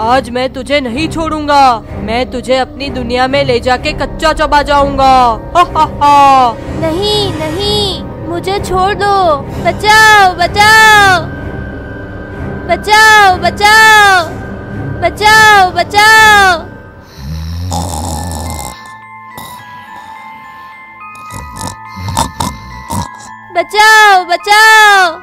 आज मैं तुझे नहीं छोड़ूँगा। मैं तुझे अपनी दुनिया में ले जाके कच्चा चबा जाऊँगा। नहीं नहीं, मुझे छोड़ दो। बचाओ बचाओ। बचाओ बचाओ। बचाओ बचाओ। बचाओ बचाओ।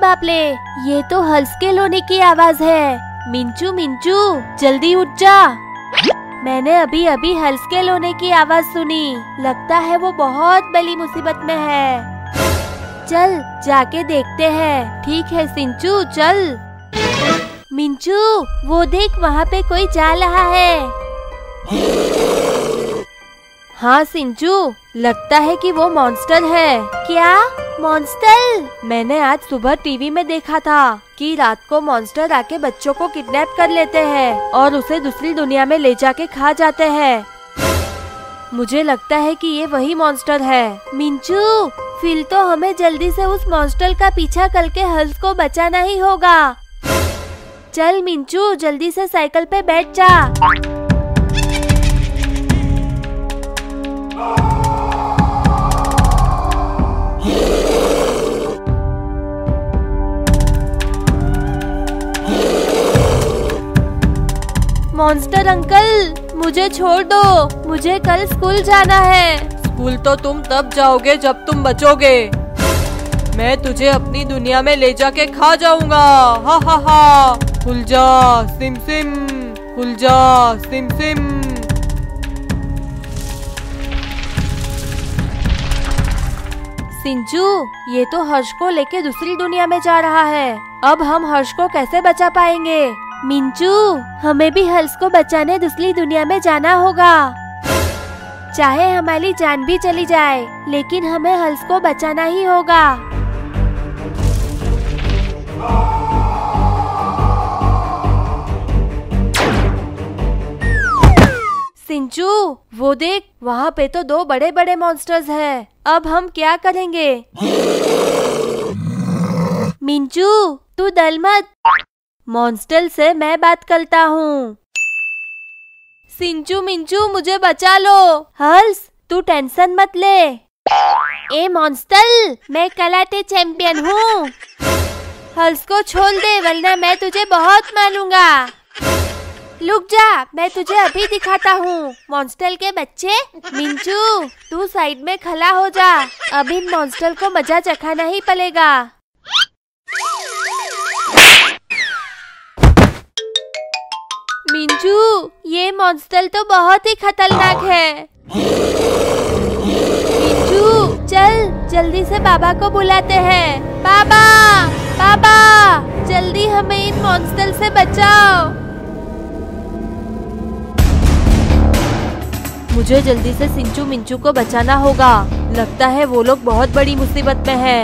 बापले ये तो हंस के लोने की आवाज़ है। मिंचू मिंचू, जल्दी उठ जा। मैंने अभी अभी हंस के लोने की आवाज़ सुनी। लगता है वो बहुत बड़ी मुसीबत में है। चल, जाके देखते हैं। ठीक है, सिंचू, चल। मिंचू, वो देख वहाँ पे कोई जा रहा है। हाँ सिंचू, लगता है कि वो मॉन्स्टर है। क्या? मॉन्स्टर मैंने आज सुबह टीवी में देखा था कि रात को मॉन्स्टर आके बच्चों को किडनैप कर लेते हैं और उसे दूसरी दुनिया में ले जाके खा जाते हैं। मुझे लगता है कि ये वही मॉन्स्टर है। मिंचू फिर तो हमें जल्दी से उस मॉन्स्टर का पीछा करके हल्स को बचाना ही होगा। चल मिंचू, जल्दी से साइकिल पे बैठ जा। मॉन्स्टर अंकल मुझे छोड़ दो। मुझे कल स्कूल जाना है। स्कूल तो तुम तब जाओगे जब तुम बचोगे। मैं तुझे अपनी दुनिया में ले जाके खा जाऊँगा। हा हा हा। खुल जा सिम सिम। खुल जा सिम सिम। सिंचू ये तो हर्ष को लेके दूसरी दुनिया में जा रहा है। अब हम हर्ष को कैसे बचा पाएँगे? मिंचू, हमें भी हल्स को बचाने दूसरी दुनिया में जाना होगा। चाहे हमारी जान भी चली जाए, लेकिन हमें हल्स को बचाना ही होगा। सिंचू, वो देख, वहाँ पे तो दो बड़े बड़े मॉन्स्टर्स हैं। अब हम क्या करेंगे? मिंचू, तू डल मत। मॉन्स्टर से मैं बात करता हूँ। सिंचू मिंचू, मुझे बचा लो। हर्ष, तू टेंशन मत ले। ए मॉन्स्टर मैं कराटे चैंपियन हूँ। हर्ष को छोड़ दे, वरना मैं तुझे बहुत मारूँगा लुक जा, मैं तुझे अभी दिखाता हूँ। मॉन्स्टर के बच्चे, मिंचू, तू साइड में खड़ा हो जा। अब इन मॉन्स्टर को मज़ा चखाना ही पड़ेगा। मिंचू ये मॉन्स्टर तो बहुत ही खतरनाक है। मिंचू चल, जल्दी से बाबा को बुलाते हैं। बाबा बाबा, जल्दी हमें इन मॉन्स्टर से बचाओ। मुझे जल्दी से सिंचू मिंचू को बचाना होगा। लगता है वो लोग बहुत बड़ी मुसीबत में हैं।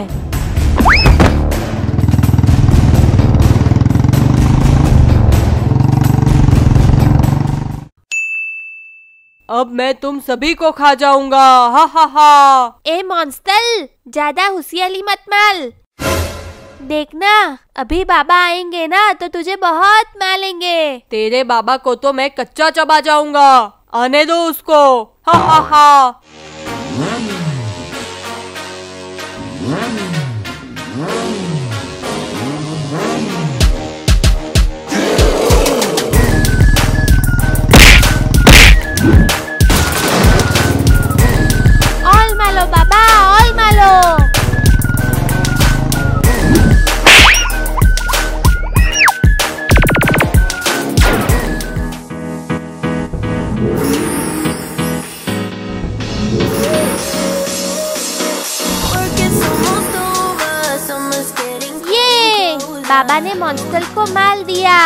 अब मैं तुम सभी को खा जाऊँगा। हा हा हा। ए मॉन्स्टर ज़्यादा होशियारी मत मार। देखना अभी बाबा आएँगे ना तो तुझे बहुत मारेंगे। तेरे बाबा को तो मैं कच्चा चबा जाऊँगा। आने दो उसको। हा हा हा। बाबा ने मॉन्स्टर को मार दिया।